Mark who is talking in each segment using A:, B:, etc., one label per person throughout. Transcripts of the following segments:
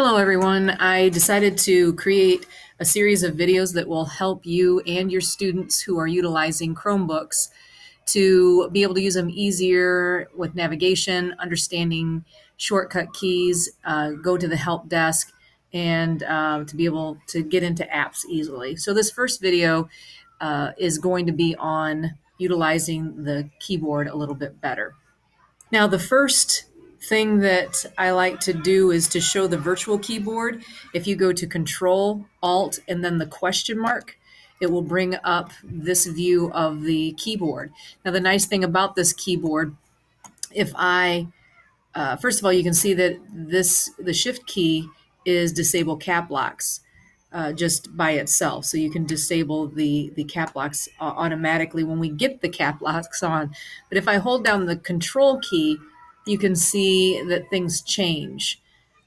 A: Hello, everyone. I decided to create a series of videos that will help you and your students who are utilizing Chromebooks to be able to use them easier with navigation, understanding shortcut keys, uh, go to the help desk, and uh, to be able to get into apps easily. So, this first video uh, is going to be on utilizing the keyboard a little bit better. Now, the first thing that I like to do is to show the virtual keyboard. If you go to Control, Alt, and then the question mark, it will bring up this view of the keyboard. Now, the nice thing about this keyboard, if I, uh, first of all, you can see that this, the Shift key is disable cap locks. Uh, just by itself. So you can disable the, the cap locks uh, automatically when we get the cap locks on. But if I hold down the control key, you can see that things change.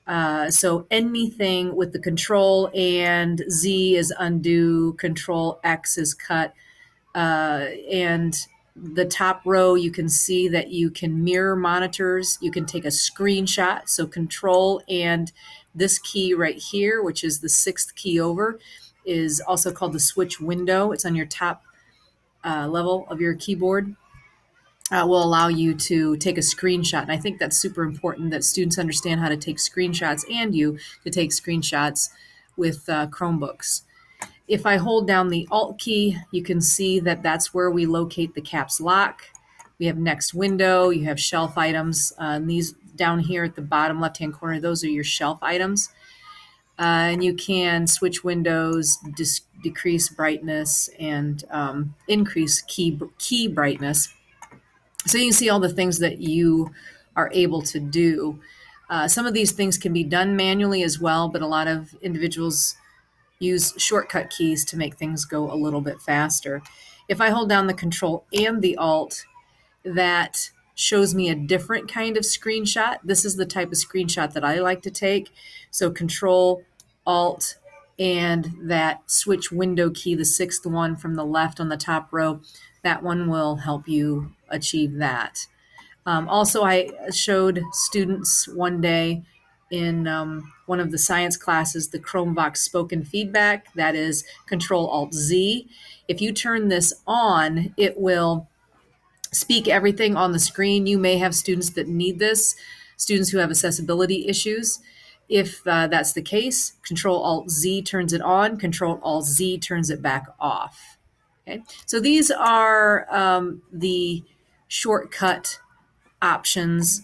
A: Uh, so anything with the control and Z is undo, control X is cut. Uh, and the top row, you can see that you can mirror monitors. You can take a screenshot. So control and this key right here, which is the sixth key over, is also called the switch window. It's on your top uh, level of your keyboard uh, will allow you to take a screenshot. And I think that's super important that students understand how to take screenshots and you to take screenshots with uh, Chromebooks. If I hold down the Alt key, you can see that that's where we locate the caps lock. We have next window, you have shelf items. Uh, and these down here at the bottom left hand corner, those are your shelf items. Uh, and you can switch windows, decrease brightness, and um, increase key, key brightness so you can see all the things that you are able to do. Uh, some of these things can be done manually as well, but a lot of individuals use shortcut keys to make things go a little bit faster. If I hold down the control and the alt, that shows me a different kind of screenshot. This is the type of screenshot that I like to take. So control, alt, and that switch window key, the sixth one from the left on the top row, that one will help you achieve that. Um, also, I showed students one day in um, one of the science classes the Chromevox spoken feedback. That is Control Alt Z. If you turn this on, it will speak everything on the screen. You may have students that need this, students who have accessibility issues. If uh, that's the case, Control Alt Z turns it on, Control Alt Z turns it back off. Okay, so these are um, the shortcut options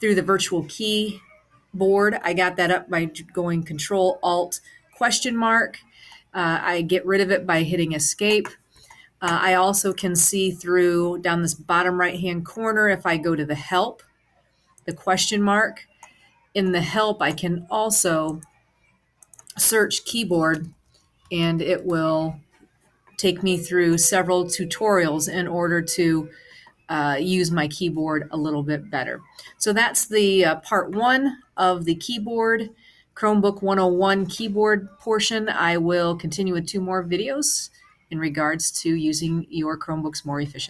A: through the virtual key board. I got that up by going Control Alt question mark. Uh, I get rid of it by hitting Escape. Uh, I also can see through down this bottom right hand corner if I go to the Help, the question mark. In the Help, I can also search keyboard and it will take me through several tutorials in order to uh, use my keyboard a little bit better. So that's the uh, part one of the keyboard Chromebook 101 keyboard portion. I will continue with two more videos in regards to using your Chromebooks more efficiently.